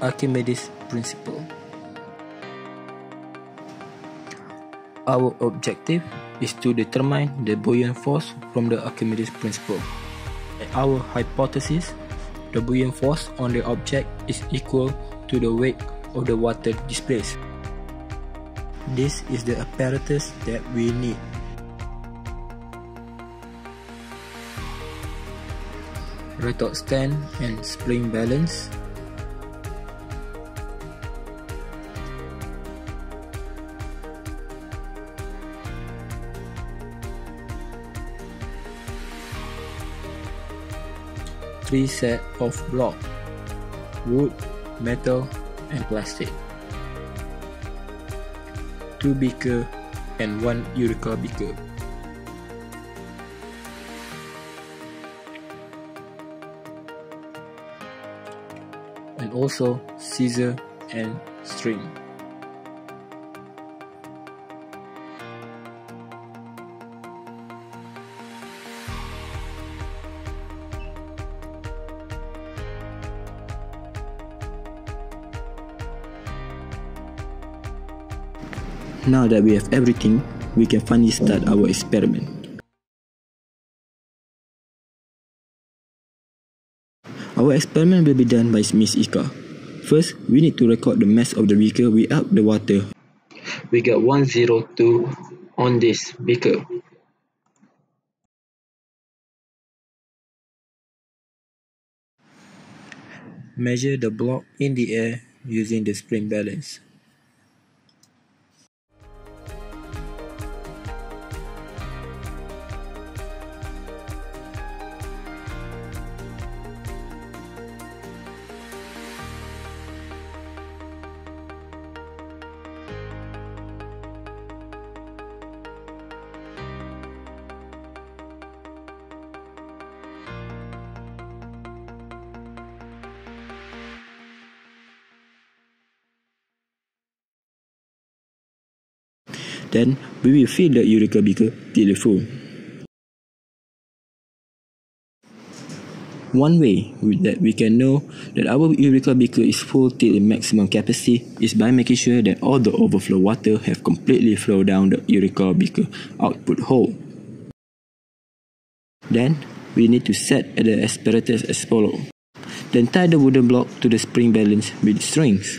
Archimedes principle. Our objective is to determine the buoyant force from the Archimedes principle. Our hypothesis, the buoyant force on the object is equal to the weight of the water displaced. This is the apparatus that we need. Retort stand and spring balance three set of block wood, metal and plastic. Two beaker and one Eureka beaker. And also scissor and string. Now that we have everything, we can finally start our experiment. Our experiment will be done by Miss Ika. First, we need to record the mass of the beaker without the water. We got 102 on this beaker. Measure the block in the air using the spring balance. Then we will fill the Eureka beaker till full. One way that we can know that our Eureka beaker is full till the maximum capacity is by making sure that all the overflow water have completely flowed down the Eureka beaker output hole. Then we need to set the apparatus as follow. Then tie the wooden block to the spring balance with strings.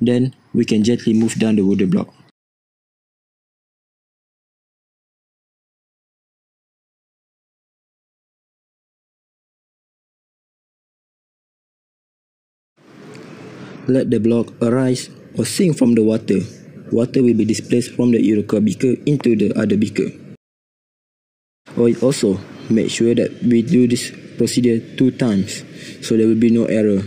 Then we can gently move down the wooden block. Let the block arise or sink from the water. Water will be displaced from the Eureka beaker into the other beaker. Also, make sure that we do this procedure two times so there will be no error.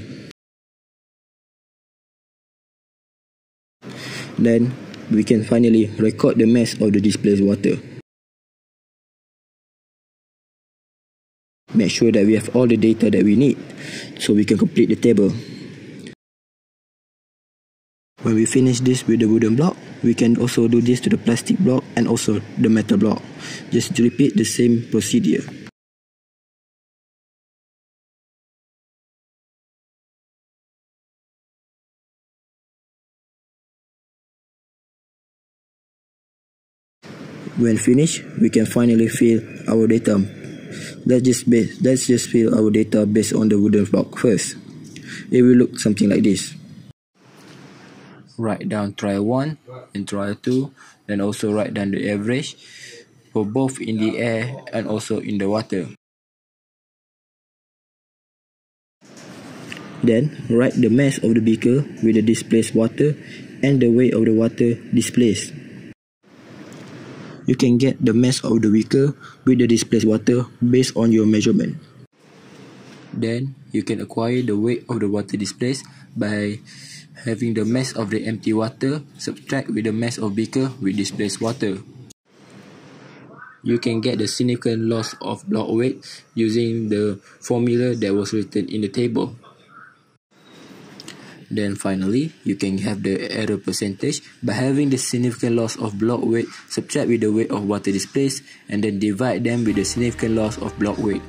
Then, we can finally record the mass of the displaced water. Make sure that we have all the data that we need so we can complete the table. When we finish this with the wooden block, we can also do this to the plastic block and also the metal block. Just repeat the same procedure. When finished, we can finally fill our data. Let's just base, let's just fill our data based on the wooden block first. It will look something like this write down trial 1 and trial 2 then also write down the average for both in the air and also in the water. Then write the mass of the beaker with the displaced water and the weight of the water displaced. You can get the mass of the beaker with the displaced water based on your measurement. Then you can acquire the weight of the water displaced by having the mass of the empty water subtract with the mass of beaker with displaced water. You can get the significant loss of block weight using the formula that was written in the table. Then finally, you can have the error percentage by having the significant loss of block weight subtract with the weight of water displaced and then divide them with the significant loss of block weight.